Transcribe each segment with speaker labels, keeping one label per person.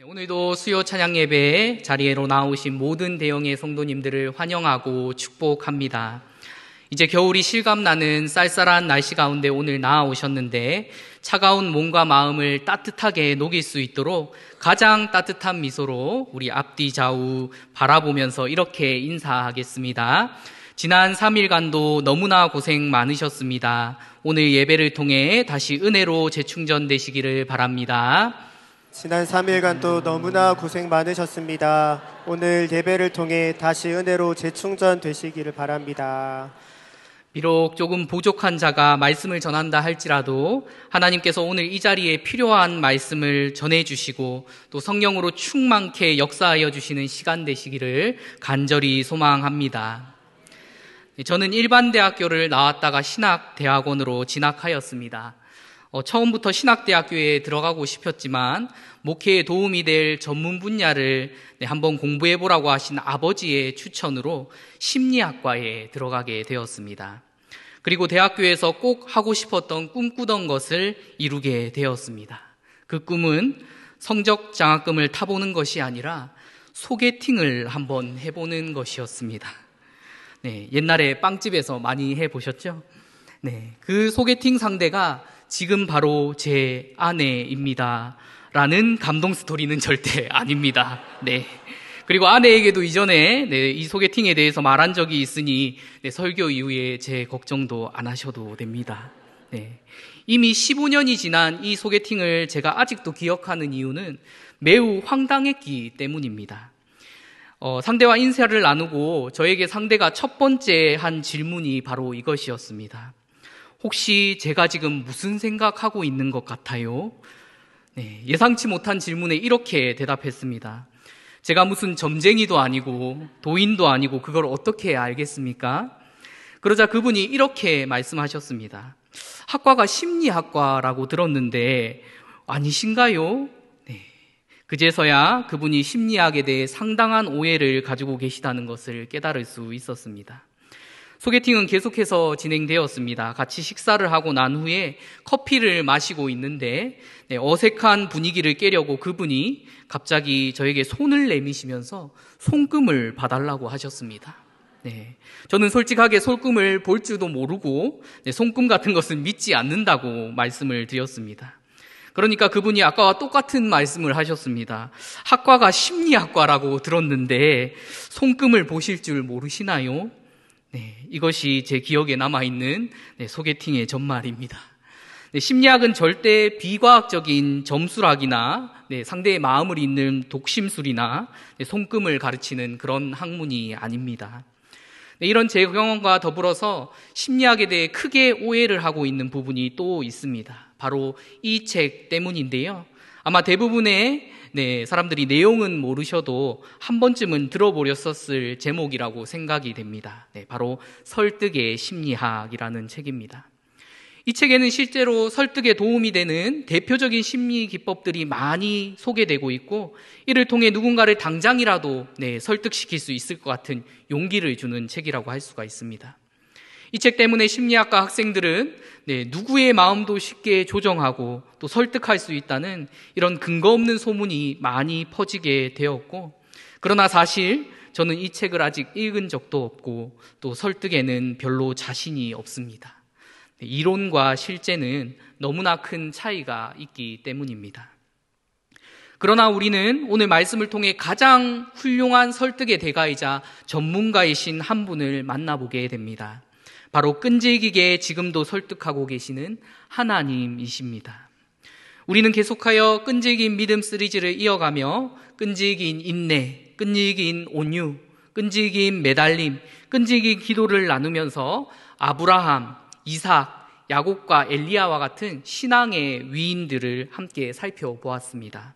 Speaker 1: 네, 오늘도 수요 찬양 예배 자리에로 나오신 모든 대형의 성도님들을 환영하고 축복합니다. 이제 겨울이 실감나는 쌀쌀한 날씨 가운데 오늘 나아오셨는데 차가운 몸과 마음을 따뜻하게 녹일 수 있도록 가장 따뜻한 미소로 우리 앞뒤 좌우 바라보면서 이렇게 인사하겠습니다. 지난 3일간도 너무나 고생 많으셨습니다. 오늘 예배를 통해 다시 은혜로 재충전되시기를 바랍니다.
Speaker 2: 지난 3일간도 너무나 고생 많으셨습니다. 오늘 예배를 통해 다시 은혜로 재충전 되시기를 바랍니다.
Speaker 1: 비록 조금 부족한 자가 말씀을 전한다 할지라도 하나님께서 오늘 이 자리에 필요한 말씀을 전해주시고 또 성령으로 충만케 역사하여 주시는 시간 되시기를 간절히 소망합니다. 저는 일반 대학교를 나왔다가 신학 대학원으로 진학하였습니다. 어, 처음부터 신학대학교에 들어가고 싶었지만 목회에 도움이 될 전문 분야를 네, 한번 공부해 보라고 하신 아버지의 추천으로 심리학과에 들어가게 되었습니다. 그리고 대학교에서 꼭 하고 싶었던 꿈꾸던 것을 이루게 되었습니다. 그 꿈은 성적 장학금을 타보는 것이 아니라 소개팅을 한번 해보는 것이었습니다. 네, 옛날에 빵집에서 많이 해보셨죠? 네, 그 소개팅 상대가 지금 바로 제 아내입니다. 라는 감동 스토리는 절대 아닙니다. 네. 그리고 아내에게도 이전에 네, 이 소개팅에 대해서 말한 적이 있으니 네, 설교 이후에 제 걱정도 안 하셔도 됩니다. 네. 이미 15년이 지난 이 소개팅을 제가 아직도 기억하는 이유는 매우 황당했기 때문입니다. 어, 상대와 인사를 나누고 저에게 상대가 첫 번째 한 질문이 바로 이것이었습니다. 혹시 제가 지금 무슨 생각하고 있는 것 같아요? 네, 예상치 못한 질문에 이렇게 대답했습니다. 제가 무슨 점쟁이도 아니고 도인도 아니고 그걸 어떻게 알겠습니까? 그러자 그분이 이렇게 말씀하셨습니다. 학과가 심리학과라고 들었는데 아니신가요? 네. 그제서야 그분이 심리학에 대해 상당한 오해를 가지고 계시다는 것을 깨달을 수 있었습니다. 소개팅은 계속해서 진행되었습니다. 같이 식사를 하고 난 후에 커피를 마시고 있는데 네, 어색한 분위기를 깨려고 그분이 갑자기 저에게 손을 내미시면서 손금을 봐달라고 하셨습니다. 네, 저는 솔직하게 손금을 볼 줄도 모르고 네, 손금 같은 것은 믿지 않는다고 말씀을 드렸습니다. 그러니까 그분이 아까와 똑같은 말씀을 하셨습니다. 학과가 심리학과라고 들었는데 손금을 보실 줄 모르시나요? 네, 이것이 제 기억에 남아있는 네, 소개팅의 전말입니다. 네, 심리학은 절대 비과학적인 점수학이나 네, 상대의 마음을 읽는 독심술이나 네, 손금을 가르치는 그런 학문이 아닙니다. 네, 이런 제 경험과 더불어서 심리학에 대해 크게 오해를 하고 있는 부분이 또 있습니다. 바로 이 책 때문인데요. 아마 대부분의 네, 사람들이 내용은 모르셔도 한 번쯤은 들어보셨었을 제목이라고 생각이 됩니다. 네, 바로 설득의 심리학이라는 책입니다. 이 책에는 실제로 설득에 도움이 되는 대표적인 심리 기법들이 많이 소개되고 있고 이를 통해 누군가를 당장이라도 네, 설득시킬 수 있을 것 같은 용기를 주는 책이라고 할 수가 있습니다. 이 책 때문에 심리학과 학생들은 네, 누구의 마음도 쉽게 조정하고 또 설득할 수 있다는 이런 근거 없는 소문이 많이 퍼지게 되었고, 그러나 사실 저는 이 책을 아직 읽은 적도 없고 또 설득에는 별로 자신이 없습니다. 네, 이론과 실제는 너무나 큰 차이가 있기 때문입니다. 그러나 우리는 오늘 말씀을 통해 가장 훌륭한 설득의 대가이자 전문가이신 한 분을 만나보게 됩니다. 바로 끈질기게 지금도 설득하고 계시는 하나님이십니다. 우리는 계속하여 끈질긴 믿음 시리즈를 이어가며 끈질긴 인내, 끈질긴 온유, 끈질긴 매달림, 끈질긴 기도를 나누면서 아브라함, 이삭, 야곱과 엘리야와 같은 신앙의 위인들을 함께 살펴보았습니다.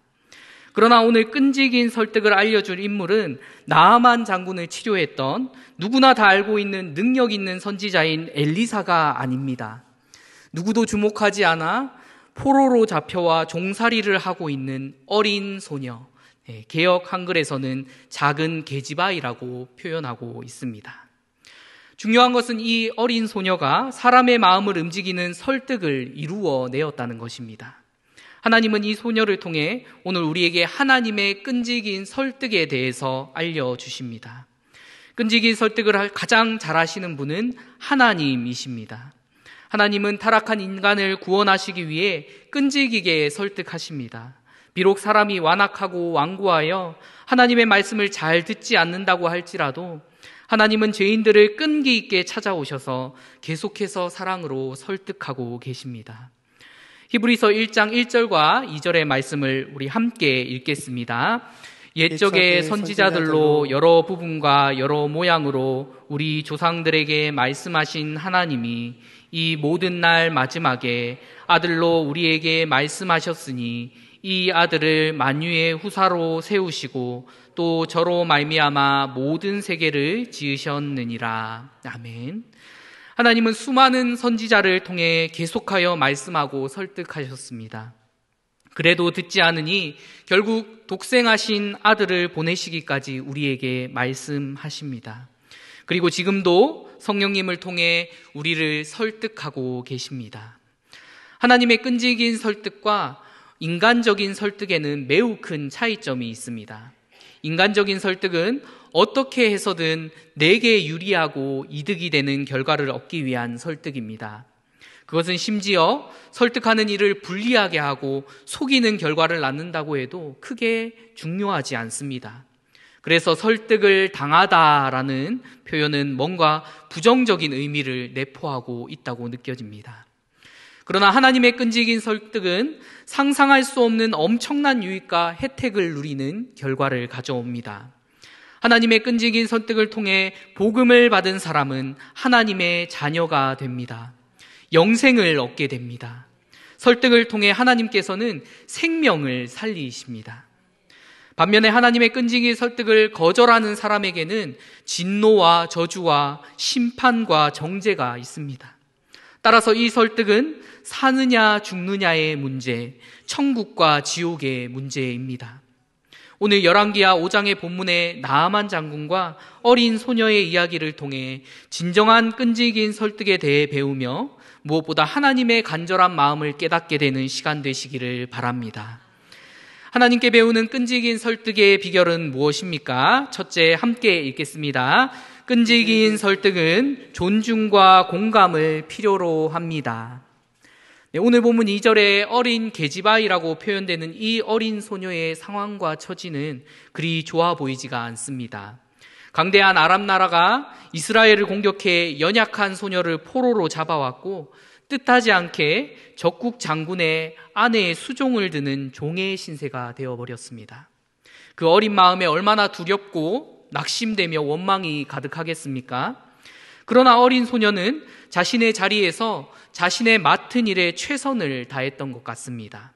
Speaker 1: 그러나 오늘 끈질긴 설득을 알려줄 인물은 나아만 장군을 치료했던 누구나 다 알고 있는 능력 있는 선지자인 엘리사가 아닙니다. 누구도 주목하지 않아 포로로 잡혀와 종살이를 하고 있는 어린 소녀. 네, 개혁 한글에서는 작은 계지바이라고 표현하고 있습니다. 중요한 것은 이 어린 소녀가 사람의 마음을 움직이는 설득을 이루어 내었다는 것입니다. 하나님은 이 소녀를 통해 오늘 우리에게 하나님의 끈질긴 설득에 대해서 알려주십니다. 끈질긴 설득을 가장 잘하시는 분은 하나님이십니다. 하나님은 타락한 인간을 구원하시기 위해 끈질기게 설득하십니다. 비록 사람이 완악하고 완고하여 하나님의 말씀을 잘 듣지 않는다고 할지라도 하나님은 죄인들을 끈기 있게 찾아오셔서 계속해서 사랑으로 설득하고 계십니다. 히브리서 1장 1절과 2절의 말씀을 우리 함께 읽겠습니다. 옛적의 선지자들로 여러 부분과 여러 모양으로 우리 조상들에게 말씀하신 하나님이 이 모든 날 마지막에 아들로 우리에게 말씀하셨으니 이 아들을 만유의 후사로 세우시고 또 저로 말미암아 모든 세계를 지으셨느니라. 아멘. 하나님은 수많은 선지자를 통해 계속하여 말씀하고 설득하셨습니다. 그래도 듣지 않으니 결국 독생하신 아들을 보내시기까지 우리에게 말씀하십니다. 그리고 지금도 성령님을 통해 우리를 설득하고 계십니다. 하나님의 끈질긴 설득과 인간적인 설득에는 매우 큰 차이점이 있습니다. 인간적인 설득은 어떻게 해서든 내게 유리하고 이득이 되는 결과를 얻기 위한 설득입니다. 그것은 심지어 설득하는 일을 불리하게 하고 속이는 결과를 낳는다고 해도 크게 중요하지 않습니다. 그래서 설득을 당하다라는 표현은 뭔가 부정적인 의미를 내포하고 있다고 느껴집니다. 그러나 하나님의 끈질긴 설득은 상상할 수 없는 엄청난 유익과 혜택을 누리는 결과를 가져옵니다. 하나님의 끈질긴 설득을 통해 복음을 받은 사람은 하나님의 자녀가 됩니다. 영생을 얻게 됩니다. 설득을 통해 하나님께서는 생명을 살리십니다. 반면에 하나님의 끈질긴 설득을 거절하는 사람에게는 진노와 저주와 심판과 정죄가 있습니다. 따라서 이 설득은 사느냐 죽느냐의 문제, 천국과 지옥의 문제입니다. 오늘 열왕기하 5장의 본문의 나아만 장군과 어린 소녀의 이야기를 통해 진정한 끈질긴 설득에 대해 배우며 무엇보다 하나님의 간절한 마음을 깨닫게 되는 시간 되시기를 바랍니다. 하나님께 배우는 끈질긴 설득의 비결은 무엇입니까? 첫째, 함께 읽겠습니다. 끈질긴 설득은 존중과 공감을 필요로 합니다. 네, 오늘 본문 2절에 어린 계지바이라고 표현되는 이 어린 소녀의 상황과 처지는 그리 좋아 보이지가 않습니다. 강대한 아람 나라가 이스라엘을 공격해 연약한 소녀를 포로로 잡아왔고 뜻하지 않게 적국 장군의 아내의 수종을 드는 종의 신세가 되어버렸습니다. 그 어린 마음에 얼마나 두렵고 낙심되며 원망이 가득하겠습니까? 그러나 어린 소녀는 자신의 자리에서 자신의 맡은 일에 최선을 다했던 것 같습니다.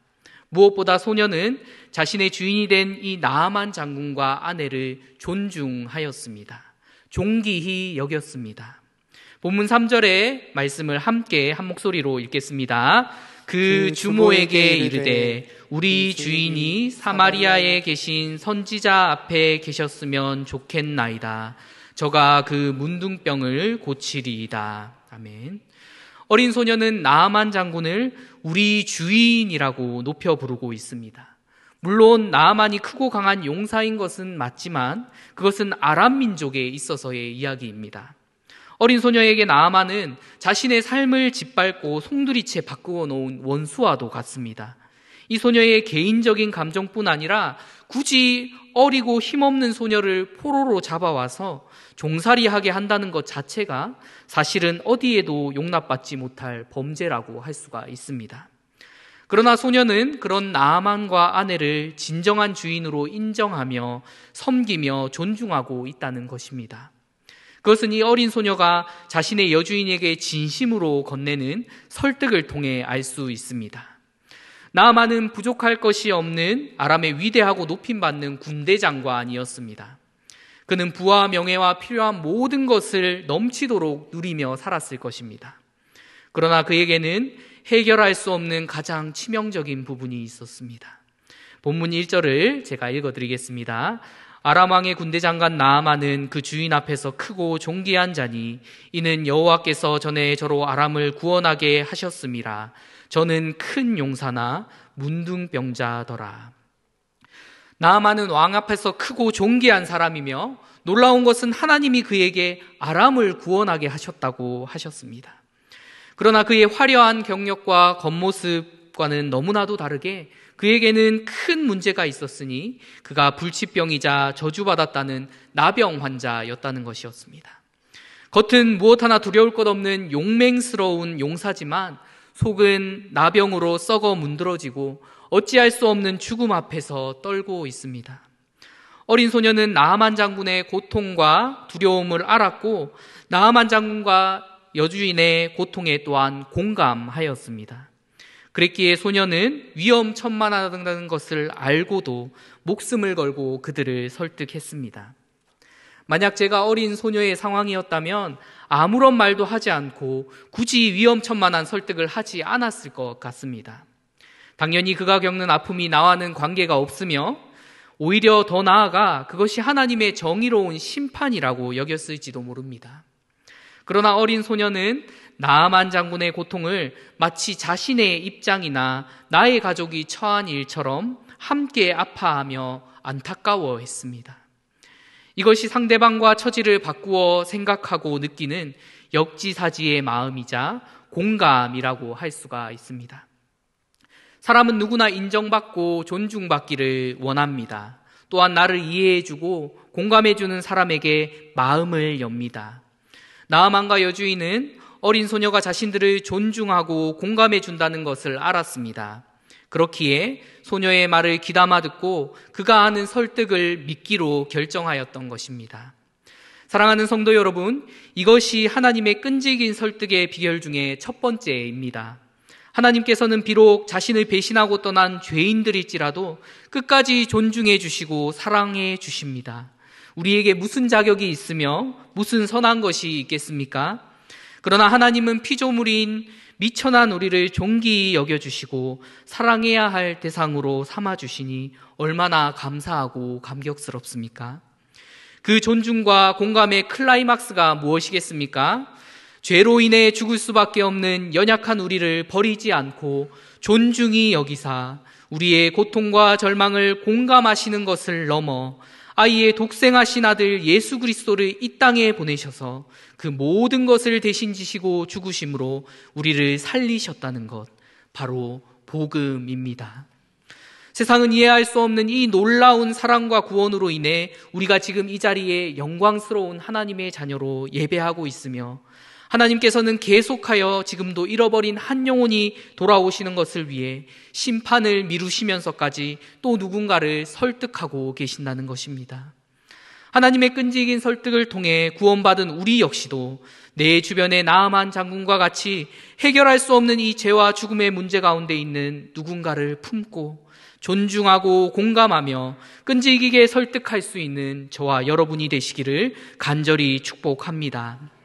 Speaker 1: 무엇보다 소녀는 자신의 주인이 된 이 나아만 장군과 아내를 존중하였습니다. 존귀히 여겼습니다. 본문 3절의 말씀을 함께 한 목소리로 읽겠습니다. 그, 그 주모에게 이르되 우리 주인이 사마리아에 계신 선지자 앞에 계셨으면 좋겠나이다. 저가 그 문둥병을 고치리이다. 아멘. 어린 소녀는 나아만 장군을 우리 주인이라고 높여 부르고 있습니다. 물론 나아만이 크고 강한 용사인 것은 맞지만 그것은 아람 민족에 있어서의 이야기입니다. 어린 소녀에게 나아만은 자신의 삶을 짓밟고 송두리째 바꾸어 놓은 원수와도 같습니다. 이 소녀의 개인적인 감정뿐 아니라 굳이 어리고 힘없는 소녀를 포로로 잡아와서 종살이하게 한다는 것 자체가 사실은 어디에도 용납받지 못할 범죄라고 할 수가 있습니다. 그러나 소녀는 그런 나아만과 아내를 진정한 주인으로 인정하며 섬기며 존중하고 있다는 것입니다. 그것은 이 어린 소녀가 자신의 여주인에게 진심으로 건네는 설득을 통해 알 수 있습니다. 나아만은 부족할 것이 없는 아람의 위대하고 높임받는 군대 장관이었습니다. 그는 부와 명예와 필요한 모든 것을 넘치도록 누리며 살았을 것입니다. 그러나 그에게는 해결할 수 없는 가장 치명적인 부분이 있었습니다. 본문 1절을 제가 읽어드리겠습니다. 아람왕의 군대 장관 나아만은 그 주인 앞에서 크고 존귀한 자니 이는 여호와께서 전에 저로 아람을 구원하게 하셨음이라 저는 큰 용사나 문둥병자더라. 나아만은 왕 앞에서 크고 존귀한 사람이며 놀라운 것은 하나님이 그에게 아람을 구원하게 하셨다고 하셨습니다. 그러나 그의 화려한 경력과 겉모습과는 너무나도 다르게 그에게는 큰 문제가 있었으니 그가 불치병이자 저주받았다는 나병 환자였다는 것이었습니다. 겉은 무엇 하나 두려울 것 없는 용맹스러운 용사지만 속은 나병으로 썩어 문드러지고 어찌할 수 없는 죽음 앞에서 떨고 있습니다. 어린 소녀는 나하만 장군의 고통과 두려움을 알았고 나하만 장군과 여주인의 고통에 또한 공감하였습니다. 그랬기에 소녀는 위험천만하다는 것을 알고도 목숨을 걸고 그들을 설득했습니다. 만약 제가 어린 소녀의 상황이었다면 아무런 말도 하지 않고 굳이 위험천만한 설득을 하지 않았을 것 같습니다. 당연히 그가 겪는 아픔이 나와는 관계가 없으며 오히려 더 나아가 그것이 하나님의 정의로운 심판이라고 여겼을지도 모릅니다. 그러나 어린 소녀는 나아만 장군의 고통을 마치 자신의 입장이나 나의 가족이 처한 일처럼 함께 아파하며 안타까워 했습니다. 이것이 상대방과 처지를 바꾸어 생각하고 느끼는 역지사지의 마음이자 공감이라고 할 수가 있습니다. 사람은 누구나 인정받고 존중받기를 원합니다. 또한 나를 이해해주고 공감해주는 사람에게 마음을 엽니다. 나아만과 여주인은 어린 소녀가 자신들을 존중하고 공감해준다는 것을 알았습니다. 그렇기에 소녀의 말을 귀담아 듣고 그가 하는 설득을 믿기로 결정하였던 것입니다. 사랑하는 성도 여러분, 이것이 하나님의 끈질긴 설득의 비결 중에 첫 번째입니다. 하나님께서는 비록 자신을 배신하고 떠난 죄인들일지라도 끝까지 존중해 주시고 사랑해 주십니다. 우리에게 무슨 자격이 있으며 무슨 선한 것이 있겠습니까? 그러나 하나님은 피조물인 미천한 우리를 존귀히 여겨주시고 사랑해야 할 대상으로 삼아주시니 얼마나 감사하고 감격스럽습니까? 그 존중과 공감의 클라이막스가 무엇이겠습니까? 죄로 인해 죽을 수밖에 없는 연약한 우리를 버리지 않고 존중히 여기사 우리의 고통과 절망을 공감하시는 것을 넘어 아이의 독생하신 아들 예수 그리스도를 이 땅에 보내셔서 그 모든 것을 대신 지시고 죽으심으로 우리를 살리셨다는 것 바로 복음입니다. 세상은 이해할 수 없는 이 놀라운 사랑과 구원으로 인해 우리가 지금 이 자리에 영광스러운 하나님의 자녀로 예배하고 있으며 하나님께서는 계속하여 지금도 잃어버린 한 영혼이 돌아오시는 것을 위해 심판을 미루시면서까지 또 누군가를 설득하고 계신다는 것입니다. 하나님의 끈질긴 설득을 통해 구원받은 우리 역시도 내 주변의 나아만 장군과 같이 해결할 수 없는 이 죄와 죽음의 문제 가운데 있는 누군가를 품고 존중하고 공감하며 끈질기게 설득할 수 있는 저와 여러분이 되시기를 간절히 축복합니다.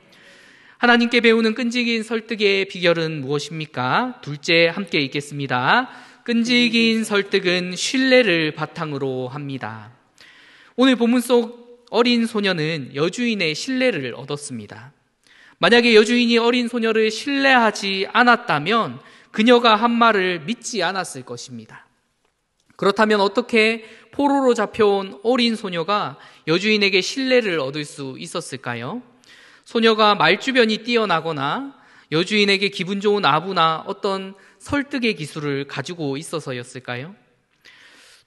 Speaker 1: 하나님께 배우는 끈질긴 설득의 비결은 무엇입니까? 둘째 함께 읽겠습니다. 끈질긴 설득은 신뢰를 바탕으로 합니다. 오늘 본문 속 어린 소녀는 여주인의 신뢰를 얻었습니다. 만약에 여주인이 어린 소녀를 신뢰하지 않았다면 그녀가 한 말을 믿지 않았을 것입니다. 그렇다면 어떻게 포로로 잡혀온 어린 소녀가 여주인에게 신뢰를 얻을 수 있었을까요? 소녀가 말주변이 뛰어나거나 여주인에게 기분 좋은 아부나 어떤 설득의 기술을 가지고 있어서였을까요?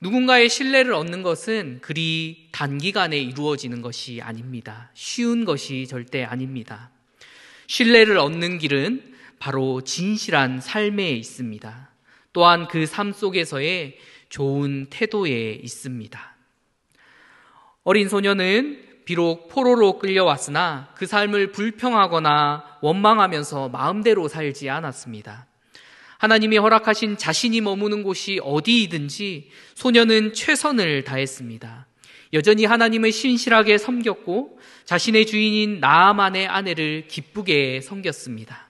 Speaker 1: 누군가의 신뢰를 얻는 것은 그리 단기간에 이루어지는 것이 아닙니다. 쉬운 것이 절대 아닙니다. 신뢰를 얻는 길은 바로 진실한 삶에 있습니다. 또한 그 삶 속에서의 좋은 태도에 있습니다. 어린 소녀는 비록 포로로 끌려왔으나 그 삶을 불평하거나 원망하면서 마음대로 살지 않았습니다. 하나님이 허락하신 자신이 머무는 곳이 어디이든지 소녀는 최선을 다했습니다. 여전히 하나님을 신실하게 섬겼고 자신의 주인인 나아만의 아내를 기쁘게 섬겼습니다.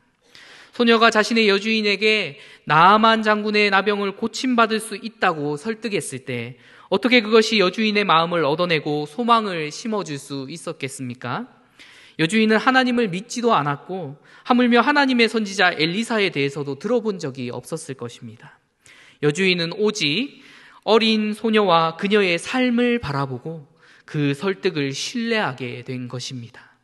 Speaker 1: 소녀가 자신의 여주인에게 나아만 장군의 나병을 고침받을 수 있다고 설득했을 때 어떻게 그것이 여주인의 마음을 얻어내고 소망을 심어줄 수 있었겠습니까? 여주인은 하나님을 믿지도 않았고 하물며 하나님의 선지자 엘리사에 대해서도 들어본 적이 없었을 것입니다. 여주인은 오직 어린 소녀와 그녀의 삶을 바라보고 그 설득을 신뢰하게 된 것입니다.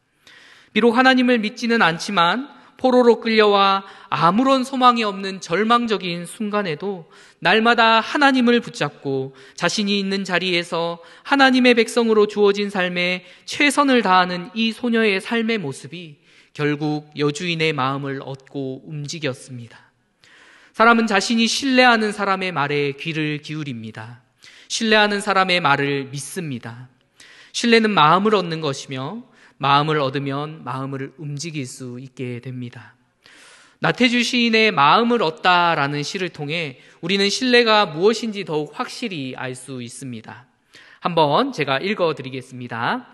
Speaker 1: 비록 하나님을 믿지는 않지만 포로로 끌려와 아무런 소망이 없는 절망적인 순간에도 날마다 하나님을 붙잡고 자신이 있는 자리에서 하나님의 백성으로 주어진 삶에 최선을 다하는 이 소녀의 삶의 모습이 결국 여주인의 마음을 얻고 움직였습니다. 사람은 자신이 신뢰하는 사람의 말에 귀를 기울입니다. 신뢰하는 사람의 말을 믿습니다. 신뢰는 마음을 얻는 것이며 마음을 얻으면 마음을 움직일 수 있게 됩니다. 나태주 시인의 마음을 얻다라는 시를 통해 우리는 신뢰가 무엇인지 더욱 확실히 알 수 있습니다. 한번 제가 읽어 드리겠습니다.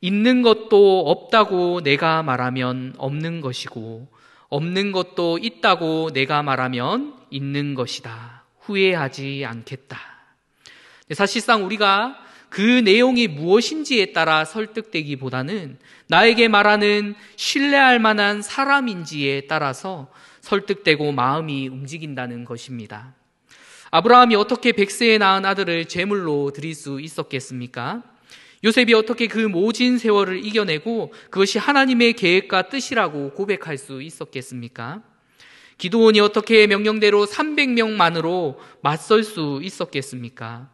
Speaker 1: 있는 것도 없다고 내가 말하면 없는 것이고, 없는 것도 있다고 내가 말하면 있는 것이다. 후회하지 않겠다. 사실상 우리가 그 내용이 무엇인지에 따라 설득되기보다는 나에게 말하는 신뢰할 만한 사람인지에 따라서 설득되고 마음이 움직인다는 것입니다. 아브라함이 어떻게 백세에 낳은 아들을 제물로 드릴 수 있었겠습니까? 요셉이 어떻게 그 모진 세월을 이겨내고 그것이 하나님의 계획과 뜻이라고 고백할 수 있었겠습니까? 기도원이 어떻게 명령대로 300명만으로 맞설 수 있었겠습니까?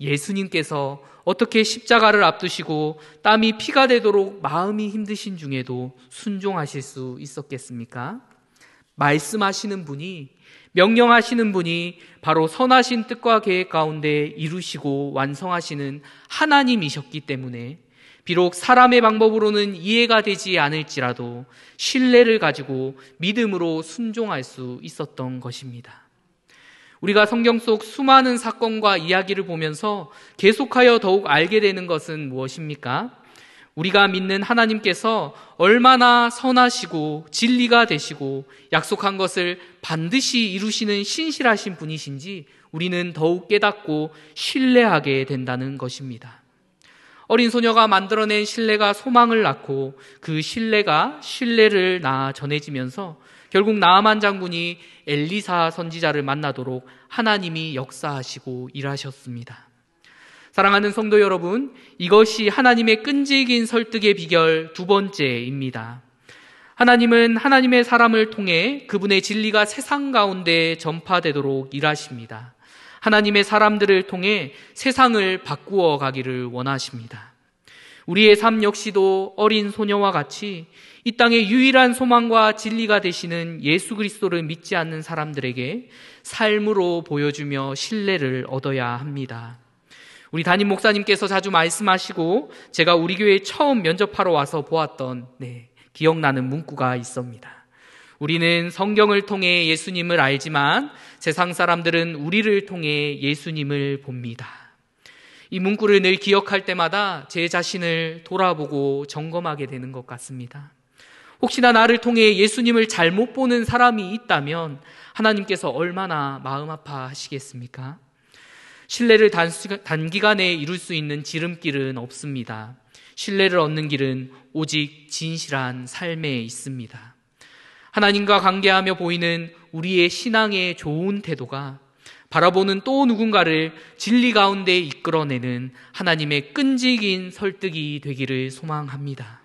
Speaker 1: 예수님께서 어떻게 십자가를 앞두시고 땀이 피가 되도록 마음이 힘드신 중에도 순종하실 수 있었겠습니까? 말씀하시는 분이 명령하시는 분이 바로 선하신 뜻과 계획 가운데 이루시고 완성하시는 하나님이셨기 때문에 비록 사람의 방법으로는 이해가 되지 않을지라도 신뢰를 가지고 믿음으로 순종할 수 있었던 것입니다. 우리가 성경 속 수많은 사건과 이야기를 보면서 계속하여 더욱 알게 되는 것은 무엇입니까? 우리가 믿는 하나님께서 얼마나 선하시고 진리가 되시고 약속한 것을 반드시 이루시는 신실하신 분이신지 우리는 더욱 깨닫고 신뢰하게 된다는 것입니다. 어린 소녀가 만들어낸 신뢰가 소망을 낳고 그 신뢰가 신뢰를 낳아 전해지면서 결국 나아만 장군이 엘리사 선지자를 만나도록 하나님이 역사하시고 일하셨습니다. 사랑하는 성도 여러분, 이것이 하나님의 끈질긴 설득의 비결 두 번째입니다. 하나님은 하나님의 사람을 통해 그분의 진리가 세상 가운데 전파되도록 일하십니다. 하나님의 사람들을 통해 세상을 바꾸어 가기를 원하십니다. 우리의 삶 역시도 어린 소녀와 같이 이 땅의 유일한 소망과 진리가 되시는 예수 그리스도를 믿지 않는 사람들에게 삶으로 보여주며 신뢰를 얻어야 합니다. 우리 담임 목사님께서 자주 말씀하시고 제가 우리 교회에 처음 면접하러 와서 보았던 네, 기억나는 문구가 있습니다. 우리는 성경을 통해 예수님을 알지만 세상 사람들은 우리를 통해 예수님을 봅니다. 이 문구를 늘 기억할 때마다 제 자신을 돌아보고 점검하게 되는 것 같습니다. 혹시나 나를 통해 예수님을 잘못 보는 사람이 있다면 하나님께서 얼마나 마음 아파하시겠습니까? 신뢰를 단기간에 이룰 수 있는 지름길은 없습니다. 신뢰를 얻는 길은 오직 진실한 삶에 있습니다. 하나님과 관계하며 보이는 우리의 신앙의 좋은 태도가 바라보는 또 누군가를 진리 가운데 이끌어내는 하나님의 끈질긴 설득이 되기를 소망합니다.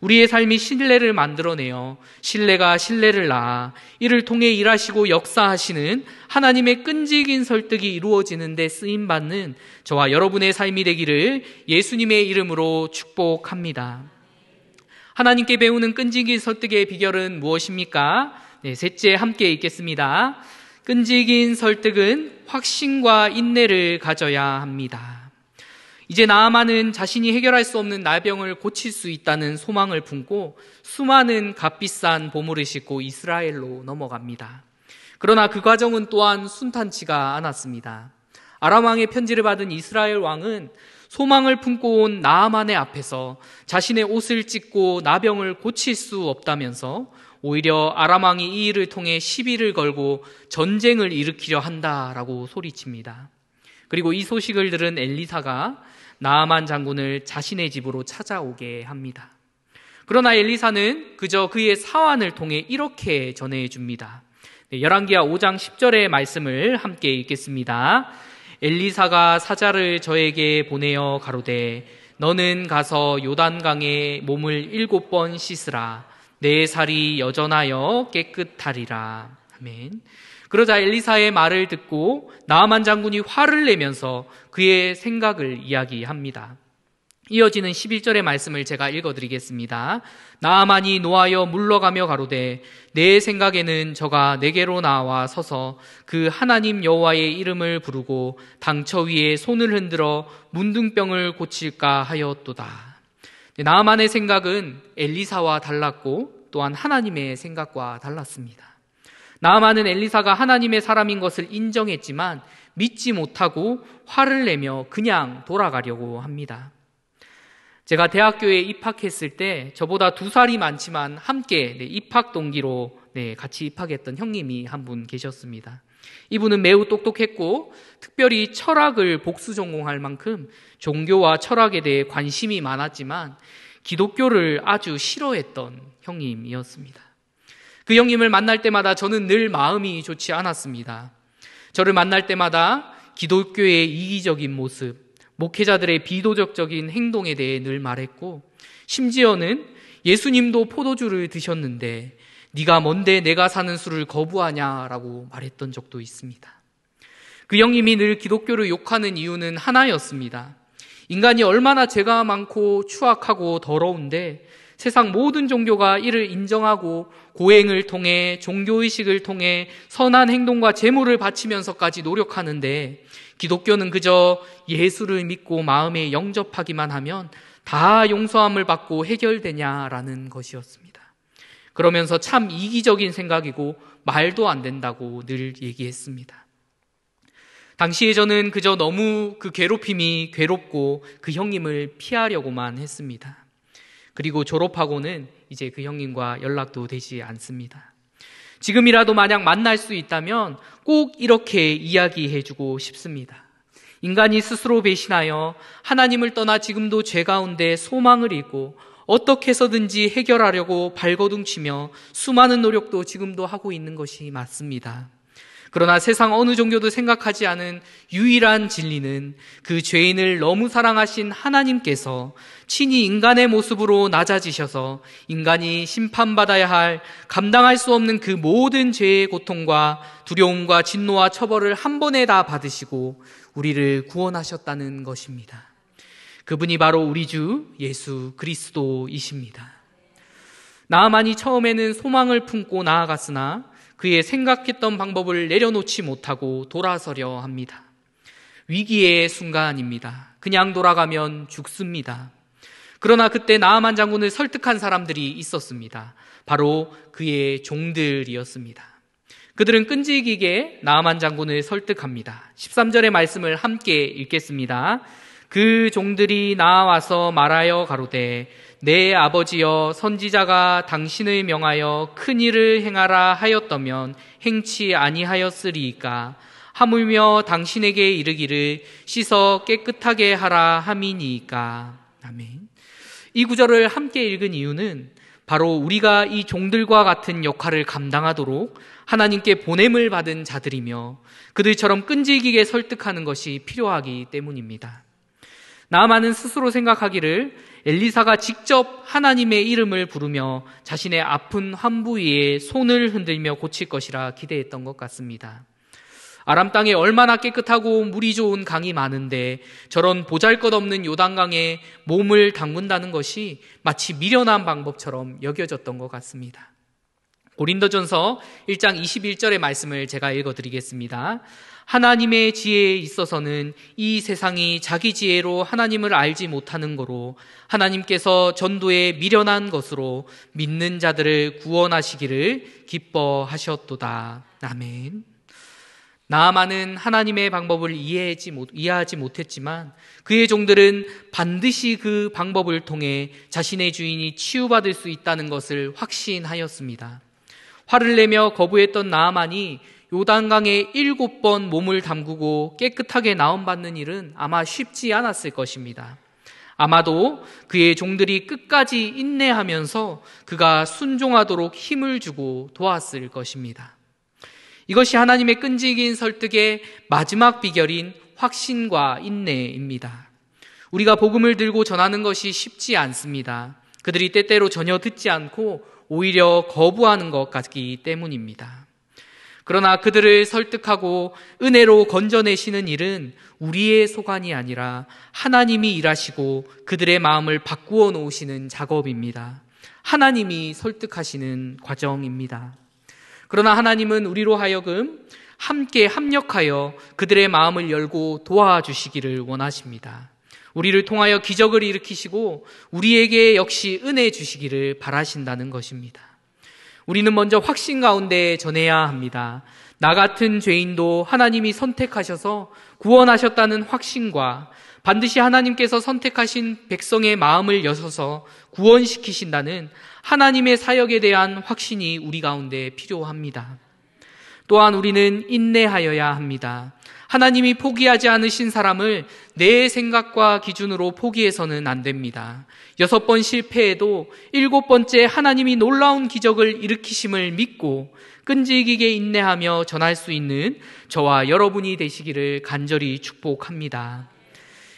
Speaker 1: 우리의 삶이 신뢰를 만들어내어 신뢰가 신뢰를 낳아 이를 통해 일하시고 역사하시는 하나님의 끈질긴 설득이 이루어지는데 쓰임 받는 저와 여러분의 삶이 되기를 예수님의 이름으로 축복합니다. 하나님께 배우는 끈질긴 설득의 비결은 무엇입니까? 네, 셋째 함께 읽겠습니다. 끈질긴 설득은 확신과 인내를 가져야 합니다. 이제 나아만은 자신이 해결할 수 없는 나병을 고칠 수 있다는 소망을 품고 수많은 값비싼 보물을 싣고 이스라엘로 넘어갑니다. 그러나 그 과정은 또한 순탄치가 않았습니다. 아람 왕의 편지를 받은 이스라엘 왕은 소망을 품고 온 나아만의 앞에서 자신의 옷을 찢고 나병을 고칠 수 없다면서 오히려 아람 왕이 이 일을 통해 시비를 걸고 전쟁을 일으키려 한다라고 소리칩니다. 그리고 이 소식을 들은 엘리사가 나아만 장군을 자신의 집으로 찾아오게 합니다. 그러나 엘리사는 그저 그의 사환을 통해 이렇게 전해 줍니다. 네, 열왕기하 5장 10절의 말씀을 함께 읽겠습니다. 엘리사가 사자를 저에게 보내어 가로되 너는 가서 요단강에 몸을 일곱 번 씻으라 내 살이 여전하여 깨끗하리라. 아멘. 그러자 엘리사의 말을 듣고 나아만 장군이 화를 내면서 그의 생각을 이야기합니다. 이어지는 11절의 말씀을 제가 읽어드리겠습니다. 나아만이 노하여 물러가며 가로되 내 생각에는 저가 내게로 나와 서서 그 하나님 여호와의 이름을 부르고 당처 위에 손을 흔들어 문둥병을 고칠까 하였도다. 나아만의 생각은 엘리사와 달랐고 또한 하나님의 생각과 달랐습니다. 나아만은 엘리사가 하나님의 사람인 것을 인정했지만 믿지 못하고 화를 내며 그냥 돌아가려고 합니다. 제가 대학교에 입학했을 때 저보다 두 살이 많지만 함께 네, 입학 동기로 네, 같이 입학했던 형님이 한 분 계셨습니다. 이분은 매우 똑똑했고 특별히 철학을 복수 전공할 만큼 종교와 철학에 대해 관심이 많았지만 기독교를 아주 싫어했던 형님이었습니다. 그 형님을 만날 때마다 저는 늘 마음이 좋지 않았습니다. 저를 만날 때마다 기독교의 이기적인 모습, 목회자들의 비도덕적인 행동에 대해 늘 말했고, 심지어는 예수님도 포도주를 드셨는데, 네가 뭔데 내가 사는 술을 거부하냐라고 말했던 적도 있습니다. 그 형님이 늘 기독교를 욕하는 이유는 하나였습니다. 인간이 얼마나 죄가 많고 추악하고 더러운데 세상 모든 종교가 이를 인정하고 고행을 통해 종교의식을 통해 선한 행동과 재물을 바치면서까지 노력하는데 기독교는 그저 예수를 믿고 마음에 영접하기만 하면 다 용서함을 받고 해결되냐라는 것이었습니다. 그러면서 참 이기적인 생각이고 말도 안 된다고 늘 얘기했습니다. 당시에 저는 그저 너무 그 괴롭힘이 괴롭고 그 형님을 피하려고만 했습니다. 그리고 졸업하고는 이제 그 형님과 연락도 되지 않습니다. 지금이라도 만약 만날 수 있다면 꼭 이렇게 이야기해 주고 싶습니다. 인간이 스스로 배신하여 하나님을 떠나 지금도 죄 가운데 소망을 잃고 어떻게 해서든지 해결하려고 발버둥치며 수많은 노력도 지금도 하고 있는 것이 맞습니다. 그러나 세상 어느 종교도 생각하지 않은 유일한 진리는 그 죄인을 너무 사랑하신 하나님께서 친히 인간의 모습으로 낮아지셔서 인간이 심판받아야 할 감당할 수 없는 그 모든 죄의 고통과 두려움과 진노와 처벌을 한 번에 다 받으시고 우리를 구원하셨다는 것입니다. 그분이 바로 우리 주 예수 그리스도이십니다. 나만이 처음에는 소망을 품고 나아갔으나 그의 생각했던 방법을 내려놓지 못하고 돌아서려 합니다. 위기의 순간입니다. 그냥 돌아가면 죽습니다. 그러나 그때 나아만 장군을 설득한 사람들이 있었습니다. 바로 그의 종들이었습니다. 그들은 끈질기게 나아만 장군을 설득합니다. 13절의 말씀을 함께 읽겠습니다. 그 종들이 나와서 말하여 가로되 내 아버지여 선지자가 당신을 명하여 큰 일을 행하라 하였다면 행치 아니하였으리이까 하물며 당신에게 이르기를 씻어 깨끗하게 하라 함이니이까 아멘. 이 구절을 함께 읽은 이유는 바로 우리가 이 종들과 같은 역할을 감당하도록 하나님께 보냄을 받은 자들이며 그들처럼 끈질기게 설득하는 것이 필요하기 때문입니다. 나만은 스스로 생각하기를 엘리사가 직접 하나님의 이름을 부르며 자신의 아픈 환 부 위에 손을 흔들며 고칠 것이라 기대했던 것 같습니다. 아람 땅에 얼마나 깨끗하고 물이 좋은 강이 많은데 저런 보잘 것 없는 요단강에 몸을 담근다는 것이 마치 미련한 방법처럼 여겨졌던 것 같습니다. 고린도전서 1장 21절의 말씀을 제가 읽어 드리겠습니다. 하나님의 지혜에 있어서는 이 세상이 자기 지혜로 하나님을 알지 못하는 거로 하나님께서 전도에 미련한 것으로 믿는 자들을 구원하시기를 기뻐하셨도다. 아멘. 나아만은 하나님의 방법을 이해하지, 못, 이해하지 못했지만 그의 종들은 반드시 그 방법을 통해 자신의 주인이 치유받을 수 있다는 것을 확신하였습니다. 화를 내며 거부했던 나아만이 요단강에 일곱 번 몸을 담그고 깨끗하게 나옴받는 일은 아마 쉽지 않았을 것입니다. 아마도 그의 종들이 끝까지 인내하면서 그가 순종하도록 힘을 주고 도왔을 것입니다. 이것이 하나님의 끈질긴 설득의 마지막 비결인 확신과 인내입니다. 우리가 복음을 들고 전하는 것이 쉽지 않습니다. 그들이 때때로 전혀 듣지 않고 오히려 거부하는 것 같기 때문입니다. 그러나 그들을 설득하고 은혜로 건져내시는 일은 우리의 소관이 아니라 하나님이 일하시고 그들의 마음을 바꾸어 놓으시는 작업입니다. 하나님이 설득하시는 과정입니다. 그러나 하나님은 우리로 하여금 함께 합력하여 그들의 마음을 열고 도와주시기를 원하십니다. 우리를 통하여 기적을 일으키시고 우리에게 역시 은혜 주시기를 바라신다는 것입니다. 우리는 먼저 확신 가운데 전해야 합니다. 나 같은 죄인도 하나님이 선택하셔서 구원하셨다는 확신과 반드시 하나님께서 선택하신 백성의 마음을 여셔서 구원시키신다는 하나님의 사역에 대한 확신이 우리 가운데 필요합니다. 또한 우리는 인내하여야 합니다. 하나님이 포기하지 않으신 사람을 내 생각과 기준으로 포기해서는 안 됩니다. 여섯 번 실패해도 일곱 번째 하나님이 놀라운 기적을 일으키심을 믿고 끈질기게 인내하며 전할 수 있는 저와 여러분이 되시기를 간절히 축복합니다.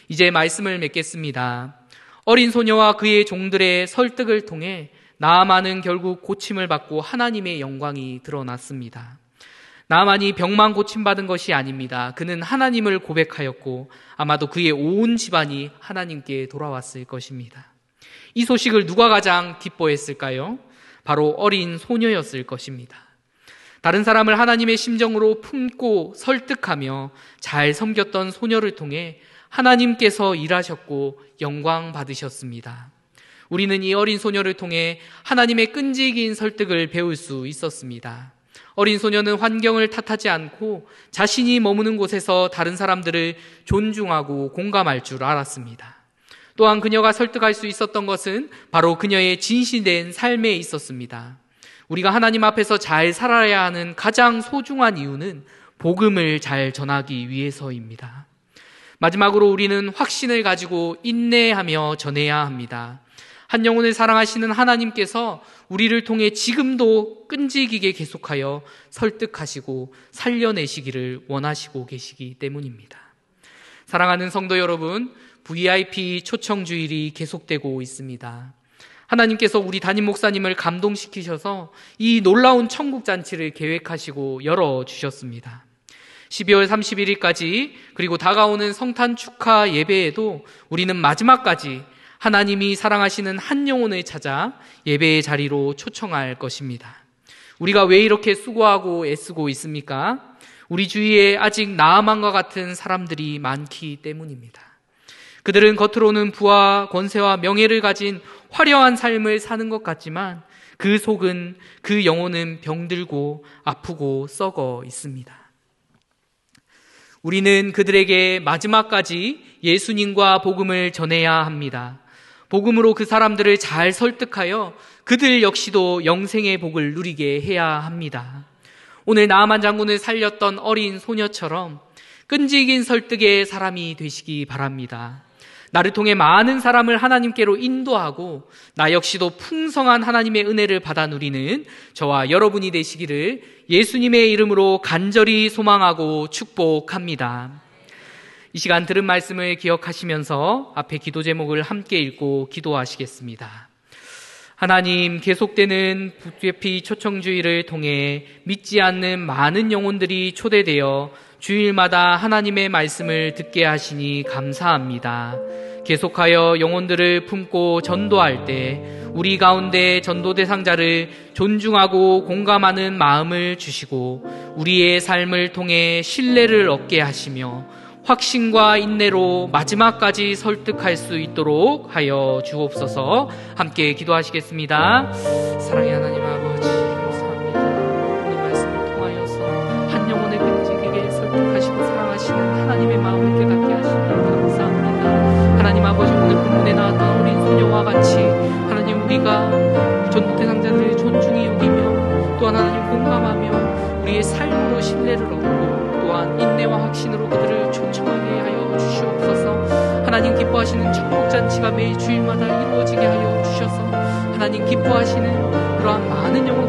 Speaker 1: 이제 말씀을 맺겠습니다. 어린 소녀와 그의 종들의 설득을 통해 나아만은 결국 고침을 받고 하나님의 영광이 드러났습니다. 나만이 병만 고침받은 것이 아닙니다. 그는 하나님을 고백하였고 아마도 그의 온 집안이 하나님께 돌아왔을 것입니다. 이 소식을 누가 가장 기뻐했을까요? 바로 어린 소녀였을 것입니다. 다른 사람을 하나님의 심정으로 품고 설득하며 잘 섬겼던 소녀를 통해 하나님께서 일하셨고 영광 받으셨습니다. 우리는 이 어린 소녀를 통해 하나님의 끈질긴 설득을 배울 수 있었습니다. 어린 소녀는 환경을 탓하지 않고 자신이 머무는 곳에서 다른 사람들을 존중하고 공감할 줄 알았습니다. 또한 그녀가 설득할 수 있었던 것은 바로 그녀의 진실된 삶에 있었습니다. 우리가 하나님 앞에서 잘 살아야 하는 가장 소중한 이유는 복음을 잘 전하기 위해서입니다. 마지막으로 우리는 확신을 가지고 인내하며 전해야 합니다. 한 영혼을 사랑하시는 하나님께서 우리를 통해 지금도 끈질기게 계속하여 설득하시고 살려내시기를 원하시고 계시기 때문입니다. 사랑하는 성도 여러분, VIP 초청 주일이 계속되고 있습니다. 하나님께서 우리 담임 목사님을 감동시키셔서 이 놀라운 천국 잔치를 계획하시고 열어 주셨습니다. 12월 31일까지 그리고 다가오는 성탄 축하 예배에도 우리는 마지막까지 하나님이 사랑하시는 한 영혼을 찾아 예배의 자리로 초청할 것입니다. 우리가 왜 이렇게 수고하고 애쓰고 있습니까? 우리 주위에 아직 나아만과 같은 사람들이 많기 때문입니다. 그들은 겉으로는 부와 권세와 명예를 가진 화려한 삶을 사는 것 같지만 그 속은 그 영혼은 병들고 아프고 썩어 있습니다. 우리는 그들에게 마지막까지 예수님과 복음을 전해야 합니다. 복음으로 그 사람들을 잘 설득하여 그들 역시도 영생의 복을 누리게 해야 합니다. 오늘 나아만 장군을 살렸던 어린 소녀처럼 끈질긴 설득의 사람이 되시기 바랍니다. 나를 통해 많은 사람을 하나님께로 인도하고 나 역시도 풍성한 하나님의 은혜를 받아 누리는 저와 여러분이 되시기를 예수님의 이름으로 간절히 소망하고 축복합니다. 이 시간 들은 말씀을 기억하시면서 앞에 기도 제목을 함께 읽고 기도하시겠습니다. 하나님 계속되는 부피 초청주의를 통해 믿지 않는 많은 영혼들이 초대되어 주일마다 하나님의 말씀을 듣게 하시니 감사합니다. 계속하여 영혼들을 품고 전도할 때 우리 가운데 전도 대상자를 존중하고 공감하는 마음을 주시고 우리의 삶을 통해 신뢰를 얻게 하시며 확신과 인내로 마지막까지 설득할 수 있도록 하여 주옵소서 함께 기도하시겠습니다. 사랑의 하나님 아버지. 하나님의 마음을 깨닫게 하시니 감사합니다. 하나님 아버지 오늘 본문에 나왔던 어린 소녀와 같이 하나님 우리가 인내와 확신으로 그들을 초청하게 하여 주시옵소서. 하나님 기뻐하시 기뻐하시는 축복잔치가 매일 주일마다 이루어지게 하여 주셔서 하나님 기뻐하시는 그러한 많은 영혼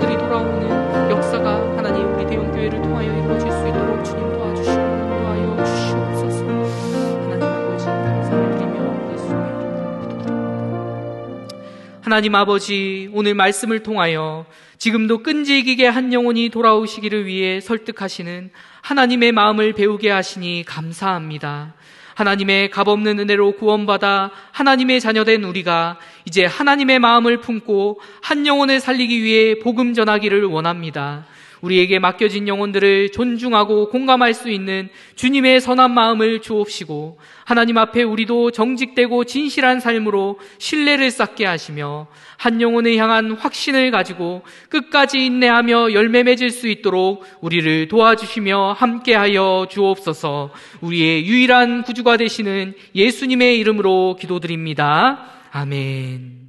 Speaker 1: 하나님 아버지 오늘 말씀을 통하여 지금도 끈질기게 한 영혼이 돌아오시기를 위해 설득하시는 하나님의 마음을 배우게 하시니 감사합니다. 하나님의 값없는 은혜로 구원받아 하나님의 자녀된 우리가 이제 하나님의 마음을 품고 한 영혼을 살리기 위해 복음 전하기를 원합니다. 우리에게 맡겨진 영혼들을 존중하고 공감할 수 있는 주님의 선한 마음을 주옵시고 하나님 앞에 우리도 정직되고 진실한 삶으로 신뢰를 쌓게 하시며 한 영혼을 향한 확신을 가지고 끝까지 인내하며 열매 맺을 수 있도록 우리를 도와주시며 함께하여 주옵소서 우리의 유일한 구주가 되시는 예수님의 이름으로 기도드립니다. 아멘.